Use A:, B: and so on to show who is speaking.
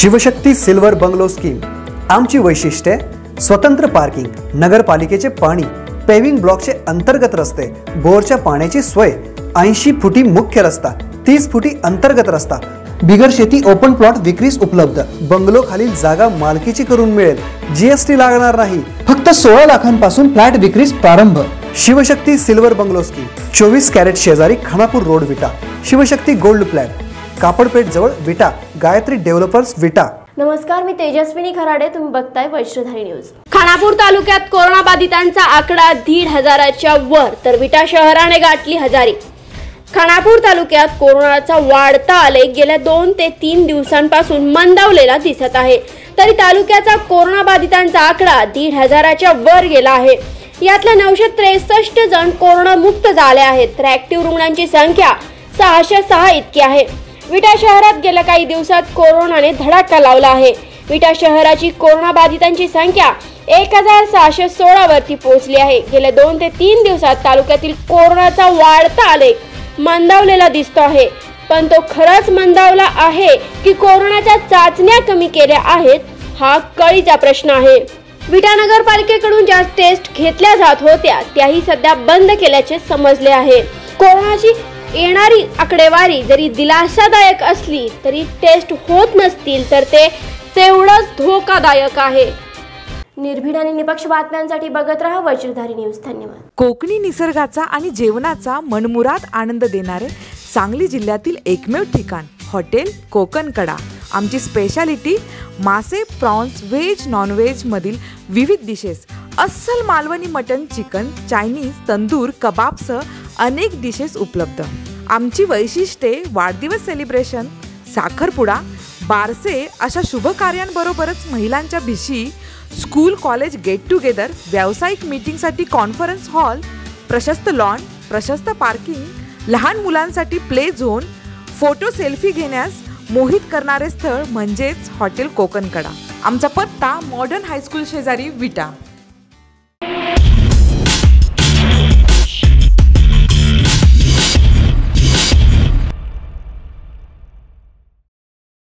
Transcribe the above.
A: Shivshakti silver bungalow scheme. आमची वैशिष्ट्ये स्वतंत्र पार्किंग नगरपालिकेचे पाणी पेव्हिंग ब्लॉकचे अंतर्गत रस्ते बोरच्या पाण्याची सोय ऐंशी फुटी मुख्य रस्ता तीस फुटी अंतर्गत रस्ता. बिगर शेती ओपन प्लॉट विक्रीस उपलब्ध. बंगलो खालील जागा मालकीची करून मिळेल. जीएसटी लागणार नाही. फक्त सोळा लाखांपासून फ्लॅट विक्रीस प्रारंभ. Shivshakti silver bungalow scheme. चोवीस कॅरेट शेजारी Khanapur road Vita. Shivshakti gold flat Kapadpeth जवळ विटा गायत्री डेव्हलपर्स विटा.
B: नमस्कार मी तेजस्विनी खराडे तुम्ही बघताय वैश्वधारी न्यूज.
C: खानापूर तालुक्यात कोरोना बाधितांचा आकडा दीड हजाराच्या वर तर विटा शहराने गाठली हजारी. खानापूर तालुक्यात कोरोनाचा वाढता आलेख गेल्या दोन ते तीन दिवसांपासून मंदावलेला दिसत आहे. तरी तालुक्याचा कोरोना बाधितांचा आकडा दीड हजाराच्या वर गेला आहे. यातल्या नऊशे त्रेसष्ट जण कोरोना मुक्त झाले आहेत तर ऍक्टिव्ह रुग्णांची संख्या सहाशे सहा इतकी आहे. विटा शहरात गेल्या काही दिवसात कोरोनाने धडाका लावला आहे. विटा शहराची कोरोना बाधितांची संख्या एक हजार सहाशे सोळा वरती पोहोचली आहे. गेल्या दोन ते तीन दिवसात तालुक्यातील कोरोनाचा वाढता आलेख मंदावलेला दिसतो आहे. पण तो खरंच मंदावला आहे की कोरोनाच्या चाचण्या कमी केल्या आहेत हा कळीचा प्रश्न आहे. विटा नगरपालिकेकडून ज्या टेस्ट घेतल्या जात होत्या त्याही सध्या बंद केल्याचे समजले आहे. कोरोनाची येणारी आकडेवारी जरी दिलासादायक असली तरी टेस्ट होत नसतील तर ते तेवढंच धोकादायक आहे.
B: निर्भीड आणि निपक्ष बातम्यांसाठी बघत राहा वज्रधारी न्यूज. धन्यवाद.
D: कोकणी निसर्गाचा आणि जेवणाचा मनमुराद आनंद देणारे सांगली जिल्ह्यातील एकमेव ठिकाण हॉटेल कोकणकडा. आमची स्पेशालिटी मासे प्रॉन्स व्हेज नॉनव्हेज मधील विविध डिशेस अस्सल Malvani mutton chicken Chinese tandoor कबाबसह अनेक डिशेस उपलब्ध. आमची वैशिष्ट्ये वाढदिवस सेलिब्रेशन साखरपुडा बारसे अशा शुभ कार्यांबरोबरच महिलांच्या भिशी स्कूल कॉलेज गेट टुगेदर व्यावसायिक मीटिंगसाठी कॉन्फरन्स हॉल प्रशस्त लॉन प्रशस्त पार्किंग लहान मुलांसाठी प्ले झोन फोटो सेल्फी घेण्यास मोहित करणारे स्थळ म्हणजेच हॉटेल कोकणकडा. आमचा पत्ता मॉडर्न हायस्कूल शेजारी विटा.